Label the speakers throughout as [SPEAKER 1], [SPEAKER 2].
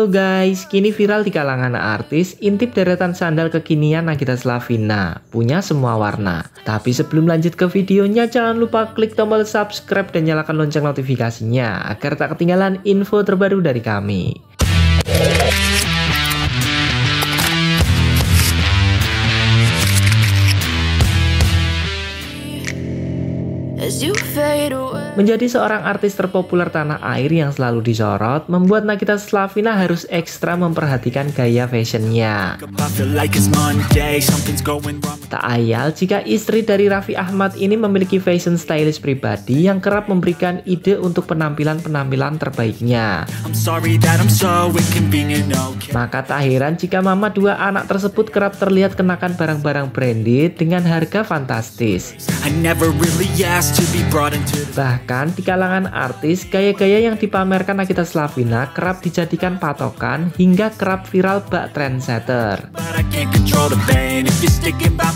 [SPEAKER 1] Halo guys, kini viral di kalangan artis intip deretan sandal kekinian Nagita Slavina, punya semua warna. Tapi sebelum lanjut ke videonya, jangan lupa klik tombol subscribe dan nyalakan lonceng notifikasinya agar tak ketinggalan info terbaru dari kami. Menjadi seorang artis terpopuler tanah air yang selalu disorot, membuat Nagita Slavina harus ekstra memperhatikan gaya fashionnya. Tak ayal jika istri dari Raffi Ahmad ini memiliki fashion stylist pribadi yang kerap memberikan ide untuk penampilan-penampilan terbaiknya. Maka tak heran jika mama dua anak tersebut kerap terlihat kenakan barang-barang branded dengan harga fantastis. Bahkan di kalangan artis, gaya-gaya yang dipamerkan Nagita Slavina kerap dijadikan patokan hingga kerap viral bak trendsetter.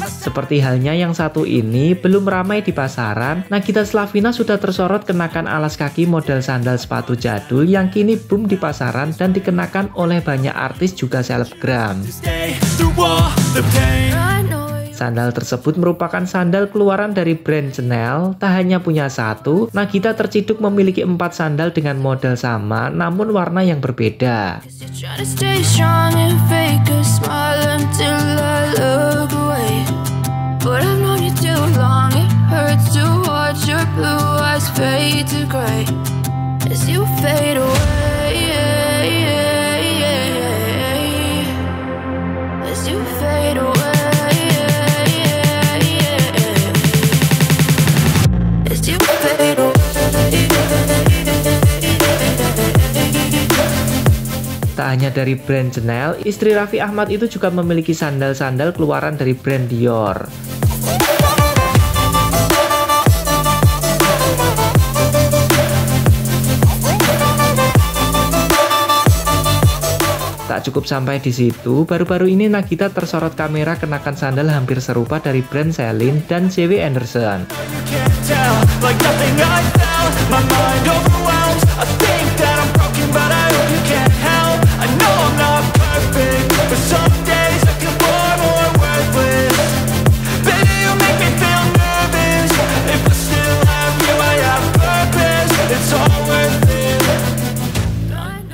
[SPEAKER 1] Seperti halnya yang satu ini, belum ramai di pasaran, Nagita Slavina sudah tersorot kenakan alas kaki model sandal sepatu jadul yang kini boom di pasaran dan dikenakan oleh banyak artis juga selebgram. Sandal tersebut merupakan sandal keluaran dari brand Chanel. Tak hanya punya satu, Nagita terciduk memiliki empat sandal dengan model sama, namun warna yang berbeda. Fade away Tak hanya dari brand Chanel, istri Raffi Ahmad itu juga memiliki sandal-sandal keluaran dari brand Dior. Tak cukup sampai di situ, baru-baru ini Nagita tersorot kamera kenakan sandal hampir serupa dari brand Celine dan JW Anderson.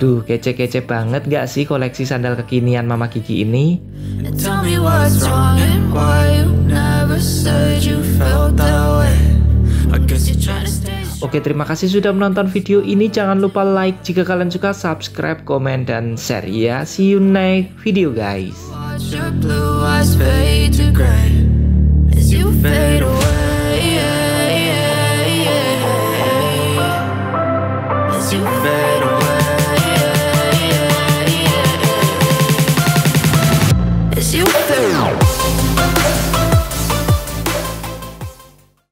[SPEAKER 1] Duh, kece-kece banget gak sih koleksi sandal kekinian Mama Kiki ini? Oke, terima kasih sudah menonton video ini. Jangan lupa like jika kalian suka, subscribe, komen, dan share ya. See you next video guys. Silvio.